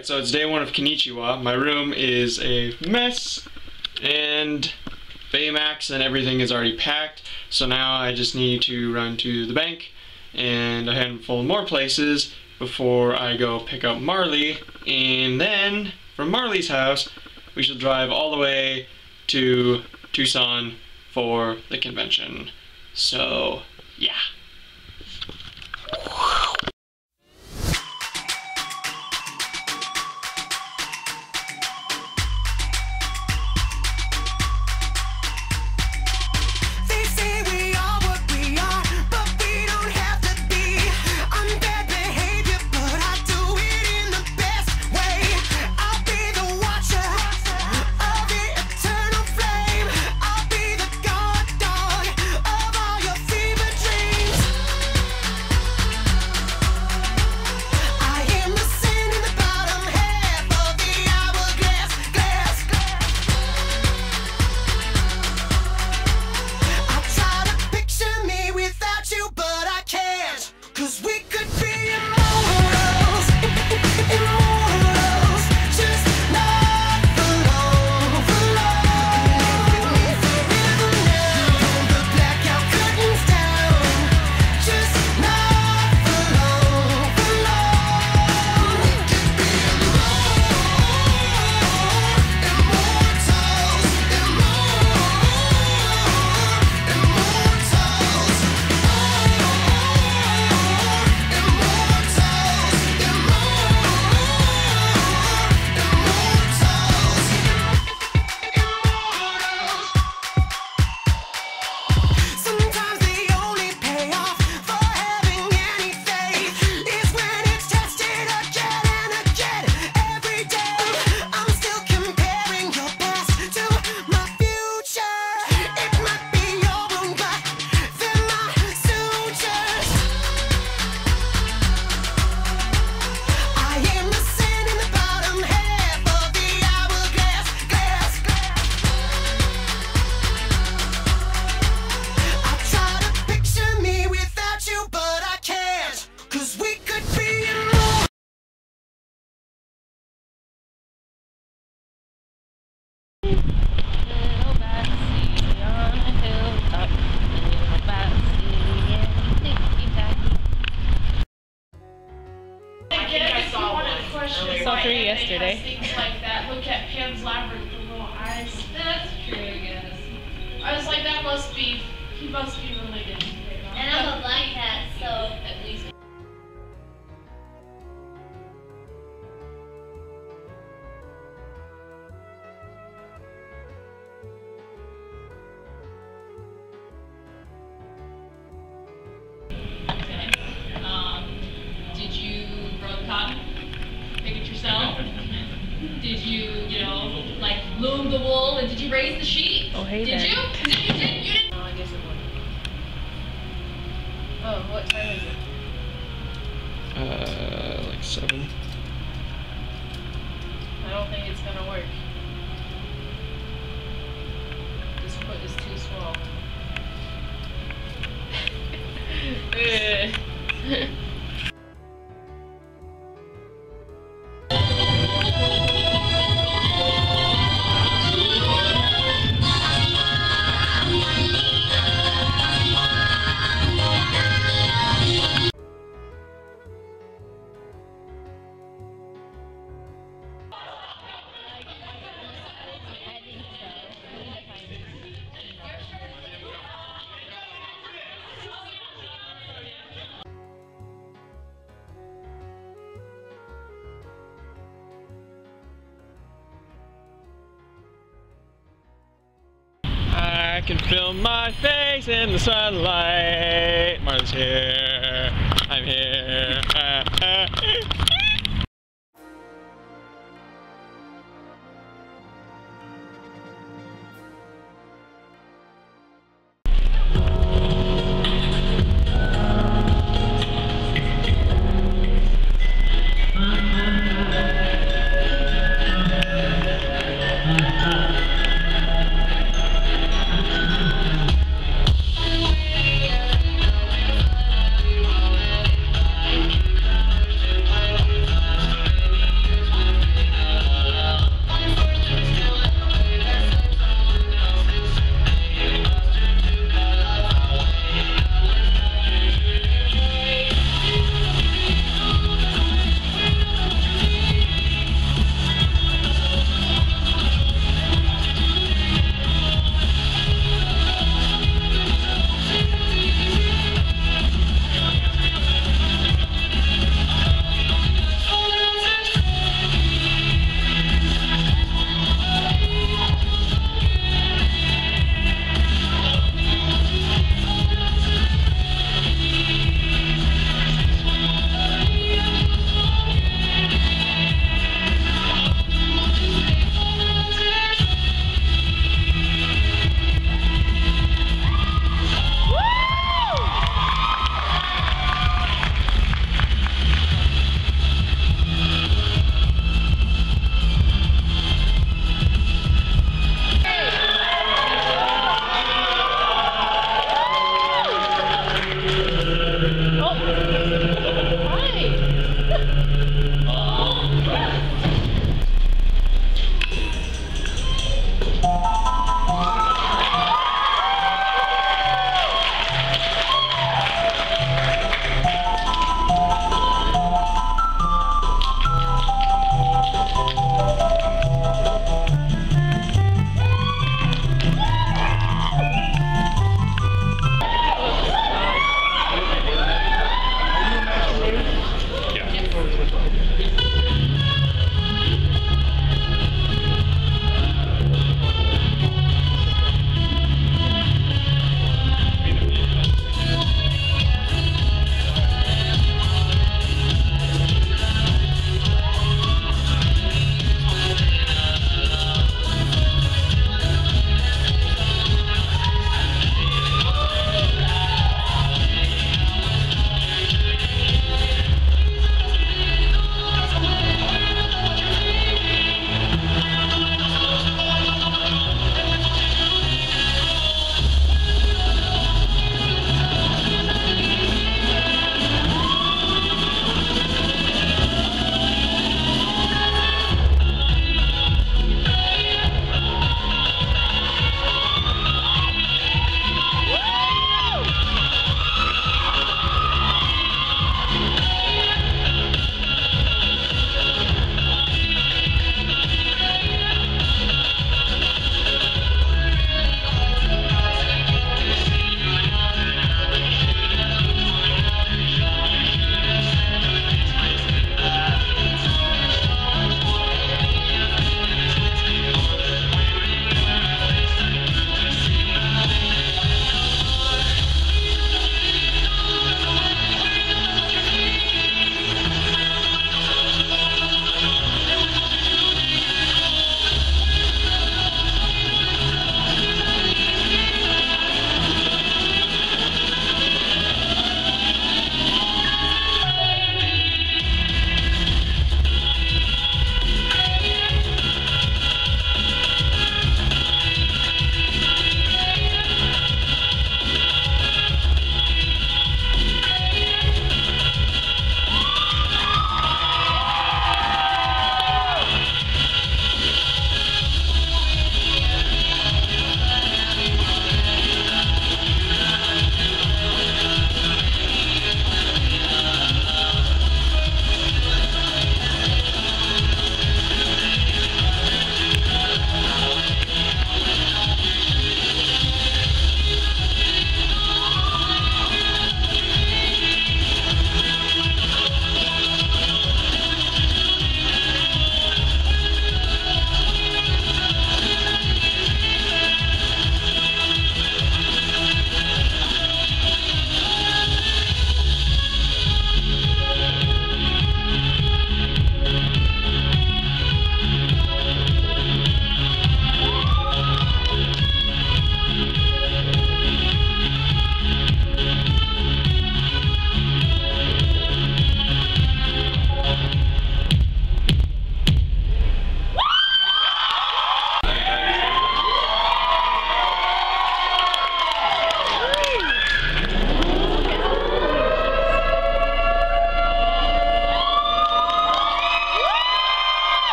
Alright, so it's day one of Con-Nichiwa. My room is a mess, and Baymax and everything is already packed, so now I just need to run to the bank and a handful more places before I go pick up Marley, and then from Marley's house, we shall drive all the way to Tucson for the convention. So, yeah. Pan's Labyrinth, little eyes. That's true, I guess. I was like, that must be, he must be did you, you know, like loom the wool and did you raise the sheep? Oh, hey Did there. you? 'Cause if you didn't, you didn't. No, I guess it would. Oh, what time is it? Uh, like seven. I don't think it's gonna work. I can feel my face in the sunlight. Marley's here. I'm here.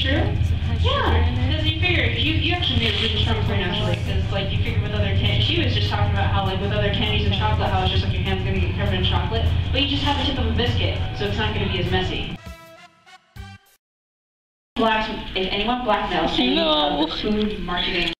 True. Yeah, because you figure you you actually made a really strong point actually, because like you figure with other candies, she was just talking about how like with other candies and chocolate, how it's just like your hand's gonna get covered in chocolate, but you just have the tip of a biscuit, so it's not gonna be as messy. Black, if anyone blackmails any No. of the food marketing